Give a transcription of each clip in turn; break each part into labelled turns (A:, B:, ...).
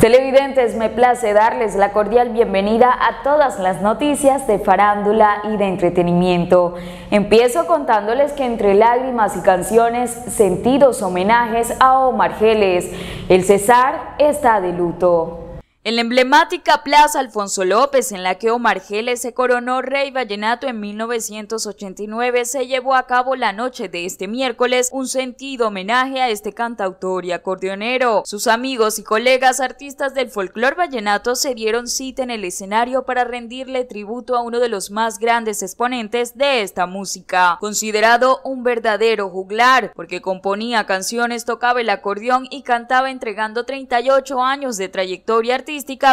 A: Televidentes, me place darles la cordial bienvenida a todas las noticias de farándula y de entretenimiento. Empiezo contándoles que entre lágrimas y canciones, sentidos homenajes a Omar Geles. El César está de luto. En la emblemática Plaza Alfonso López, en la que Omar Geles se coronó rey vallenato en 1989, se llevó a cabo la noche de este miércoles un sentido homenaje a este cantautor y acordeonero. Sus amigos y colegas artistas del folclor vallenato se dieron cita en el escenario para rendirle tributo a uno de los más grandes exponentes de esta música, considerado un verdadero juglar, porque componía canciones, tocaba el acordeón y cantaba entregando 38 años de trayectoria artística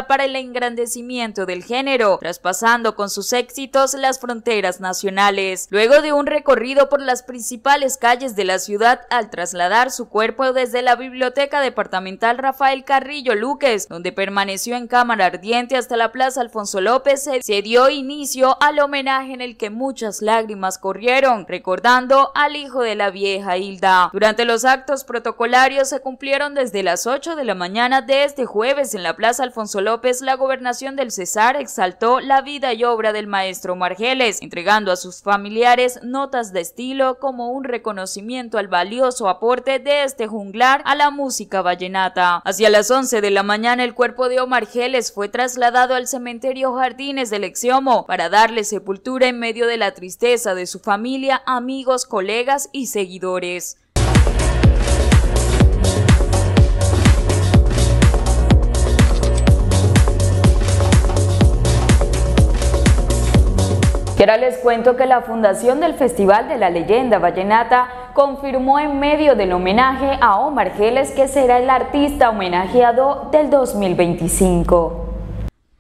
A: para el engrandecimiento del género, traspasando con sus éxitos las fronteras nacionales. Luego de un recorrido por las principales calles de la ciudad al trasladar su cuerpo desde la Biblioteca Departamental Rafael Carrillo Luques, donde permaneció en cámara ardiente hasta la Plaza Alfonso López, se dio inicio al homenaje en el que muchas lágrimas corrieron, recordando al hijo de la vieja Hilda. Durante los actos protocolarios se cumplieron desde las 8 de la mañana de este jueves en la Plaza Alfonso López, la gobernación del Cesar exaltó la vida y obra del maestro Margeles, entregando a sus familiares notas de estilo como un reconocimiento al valioso aporte de este junglar a la música vallenata. Hacia las 11 de la mañana el cuerpo de Omar Geles fue trasladado al cementerio Jardines del Exiomo para darle sepultura en medio de la tristeza de su familia, amigos, colegas y seguidores. Y les cuento que la fundación del Festival de la Leyenda Vallenata confirmó en medio del homenaje a Omar Geles que será el artista homenajeado del 2025.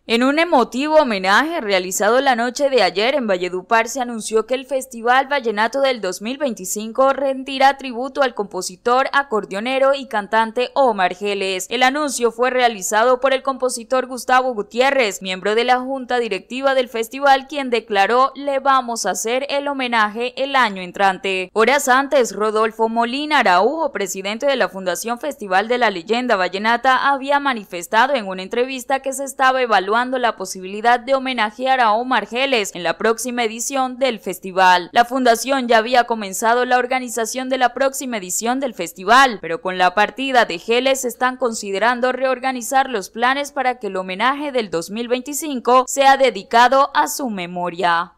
A: En un emotivo homenaje realizado la noche de ayer en Valledupar se anunció que el Festival Vallenato del 2025 rendirá tributo al compositor, acordeonero y cantante Omar Geles. El anuncio fue realizado por el compositor Gustavo Gutiérrez, miembro de la junta directiva del festival, quien declaró le vamos a hacer el homenaje el año entrante. Horas antes, Rodolfo Molina Araujo, presidente de la Fundación Festival de la Leyenda Vallenata, había manifestado en una entrevista que se estaba evaluando la posibilidad de homenajear a Omar Geles en la próxima edición del festival. La fundación ya había comenzado la organización de la próxima edición del festival, pero con la partida de Geles están considerando reorganizar los planes para que el homenaje del 2025 sea dedicado a su memoria.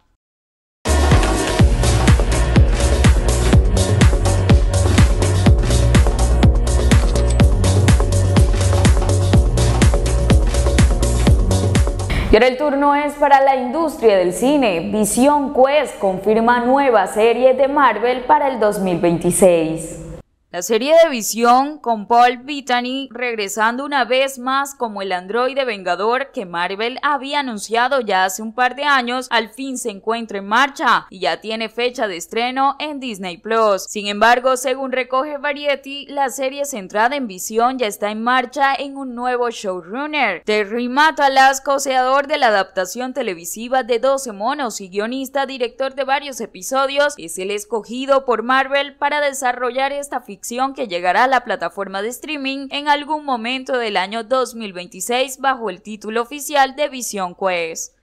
A: Y ahora el turno es para la industria del cine. Vision Quest confirma nueva serie de Marvel para el 2026. La serie de visión con Paul Bettany regresando una vez más como el androide vengador que Marvel había anunciado ya hace un par de años, al fin se encuentra en marcha y ya tiene fecha de estreno en Disney Plus. Sin embargo, según recoge Variety, la serie centrada en visión ya está en marcha en un nuevo showrunner. Terry Matalas, coseador de la adaptación televisiva de 12 monos y guionista director de varios episodios, es el escogido por Marvel para desarrollar esta ficción que llegará a la plataforma de streaming en algún momento del año 2026 bajo el título oficial de Vision Quest.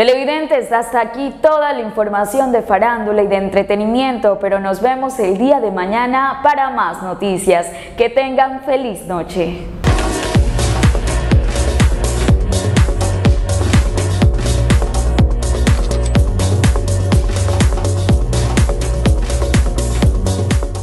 A: Televidentes, hasta aquí toda la información de farándula y de entretenimiento, pero nos vemos el día de mañana para más noticias. Que tengan feliz noche.